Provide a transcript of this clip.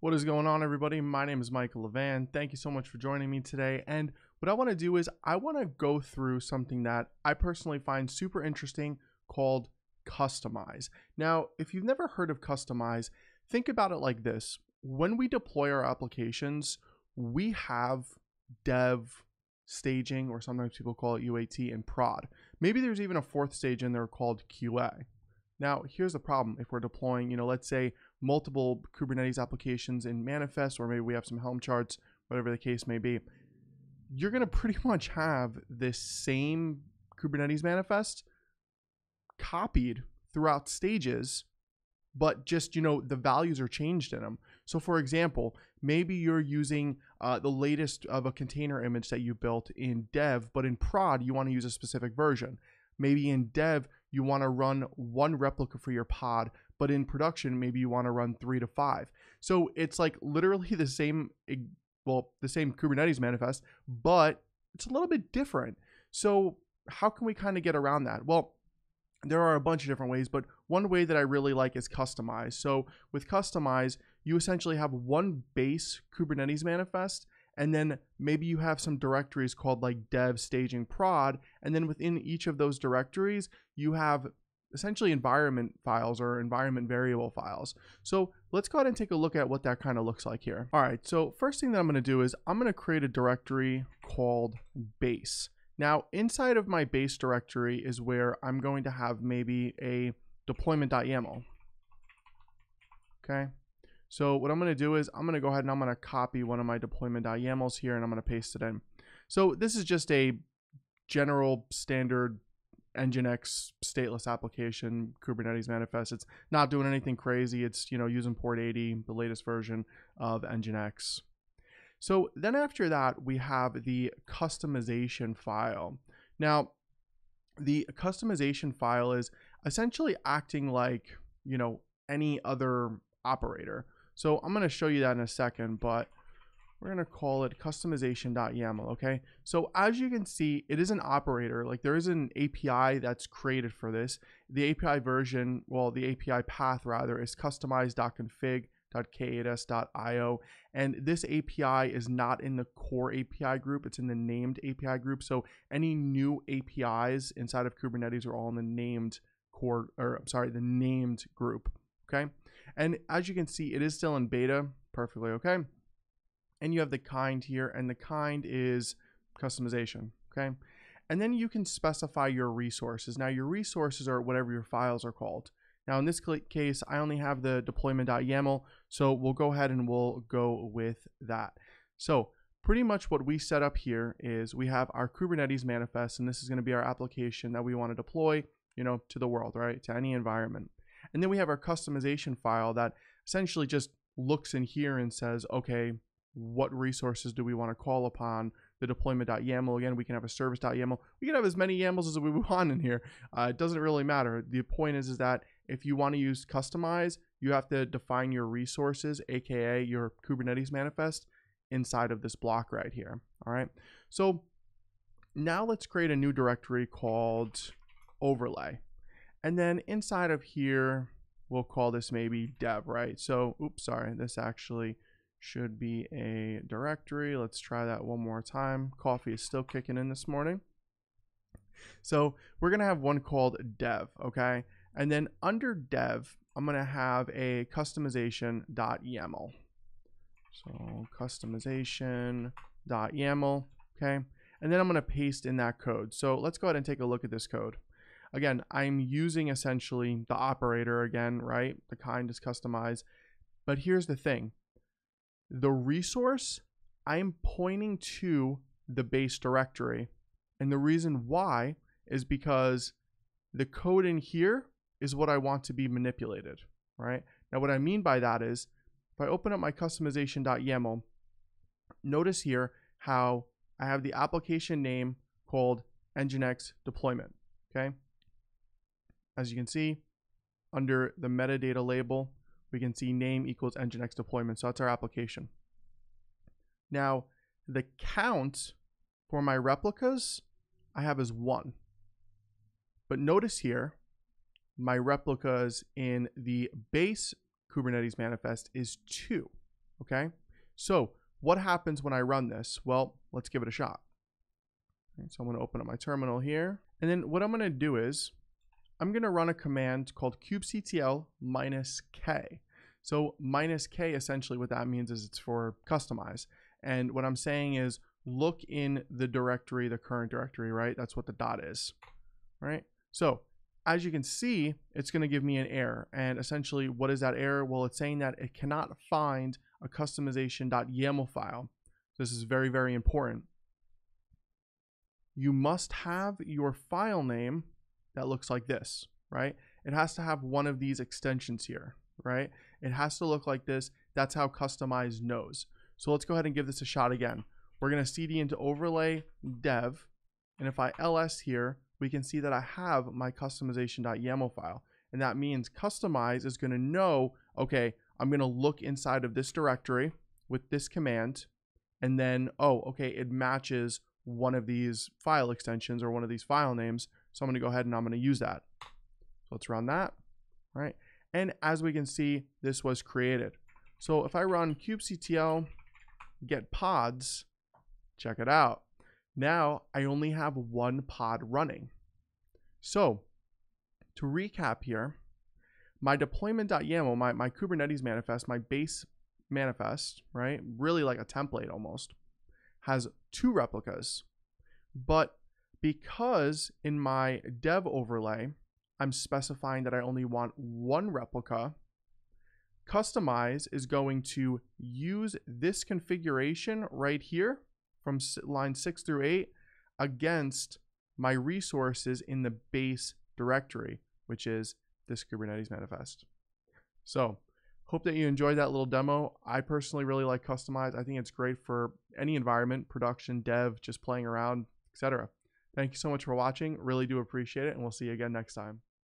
What is going on, everybody? My name is Michael Levan. Thank you so much for joining me today. And what I want to do is I want to go through something that I personally find super interesting called Kustomize. Now, if you've never heard of Kustomize, think about it like this. When we deploy our applications, we have dev, staging, or sometimes people call it UAT and prod. Maybe there's even a fourth stage in there called QA. Now, here's the problem. If we're deploying, you know, let's say multiple Kubernetes applications in Manifest, or maybe we have some Helm charts, whatever the case may be, you're going to pretty much have this same Kubernetes manifest copied throughout stages, but just, you know, the values are changed in them. So, for example, maybe you're using uh, the latest of a container image that you built in dev, but in prod, you want to use a specific version. Maybe in dev, you want to run one replica for your pod, but in production, maybe you want to run three to five. So it's like literally the same, well, the same Kubernetes manifest, but it's a little bit different. So how can we kind of get around that? Well, there are a bunch of different ways, but one way that I really like is Kustomize. So with Kustomize, you essentially have one base Kubernetes manifest and then maybe you have some directories called like dev staging prod and then within each of those directories you have essentially environment files or environment variable files. So let's go ahead and take a look at what that kind of looks like here. All right, so first thing that I'm gonna do is I'm gonna create a directory called base. Now inside of my base directory is where I'm going to have maybe a deployment.yaml. Okay, so what I'm gonna do is I'm gonna go ahead and I'm gonna copy one of my deployment.yamls here and I'm gonna paste it in. So this is just a general standard Nginx stateless application Kubernetes manifest. It's not doing anything crazy. It's you know using port 80, the latest version of Nginx. So then after that, we have the kustomization file. Now, the kustomization file is essentially acting like you know any other operator. So I'm going to show you that in a second, but we're going to call it kustomization.yaml, okay? So as you can see, it is an operator. Like there is an API that's created for this. The API version, well, the API path rather, is kustomize.config.k8s.io. And this API is not in the core API group, it's in the named API group. So any new APIs inside of Kubernetes are all in the named core, or I'm sorry, the named group, okay? And as you can see, it is still in beta, perfectly okay? And you have the kind here and the kind is Kustomization okay? And then you can specify your resources. Now your resources are whatever your files are called. Now in this case I only have the deployment.yaml so we'll go ahead and we'll go with that. So pretty much what we set up here is we have our Kubernetes manifest and this is going to be our application that we want to deploy you know to the world right? To any environment and then we have our kustomization file that essentially just looks in here and says okay what resources do we want to call upon? The deployment.yaml again we can have a service.yaml we can have as many yamls as we want in here. Uh, it doesn't really matter. The point is is that if you want to use Kustomize, you have to define your resources aka your kubernetes manifest inside of this block right here all right? So now let's create a new directory called overlay and then inside of here we'll call this maybe dev right so oops sorry this actually should be a directory. Let's try that one more time. Coffee is still kicking in this morning. So we're going to have one called dev, okay? And then under dev, I'm going to have a kustomization.yaml. So kustomization.yaml, okay? And then I'm going to paste in that code. So let's go ahead and take a look at this code. Again, I'm using essentially the operator again, right? The kind is customized. But here's the thing the resource, I am pointing to the base directory. And the reason why is because the code in here is what I want to be manipulated, right? Now, what I mean by that is if I open up my kustomization.yaml, notice here how I have the application name called Nginx deployment, okay? As you can see, under the metadata label, we can see name equals nginx deployment. So that's our application. Now, the count for my replicas I have is one. But notice here, my replicas in the base Kubernetes manifest is two. Okay. So what happens when I run this? Well, let's give it a shot. So I'm going to open up my terminal here. And then what I'm going to do is I'm going to run a command called kubectl minus k. So minus k, essentially what that means is it's for Kustomize. And what I'm saying is look in the directory, the current directory, right? That's what the dot is, right? So as you can see, it's going to give me an error. And essentially, what is that error? Well, it's saying that it cannot find a kustomization.yaml file. This is very, very important. You must have your file name that looks like this, right? It has to have one of these extensions here, right? It has to look like this. That's how Kustomize knows. So let's go ahead and give this a shot again. We're going to cd into overlay dev. And if I ls here, we can see that I have my kustomization.yaml file. And that means Kustomize is going to know, okay, I'm going to look inside of this directory with this command. And then, oh, okay, it matches one of these file extensions or one of these file names. So I'm going to go ahead and I'm going to use that. So let's run that, right? And as we can see, this was created. So if I run kubectl get pods, check it out. Now I only have one pod running. So to recap here, my deployment.yaml, my, my Kubernetes manifest, my base manifest, right? Really like a template almost, has two replicas. But because in my dev overlay, I'm specifying that I only want one replica, Kustomize is going to use this configuration right here from line 6 through 8 against my resources in the base directory, which is this Kubernetes manifest. So hope that you enjoyed that little demo. I personally really like Kustomize. I think it's great for any environment, production, dev, just playing around, etc. Thank you so much for watching. Really do appreciate it, and we'll see you again next time.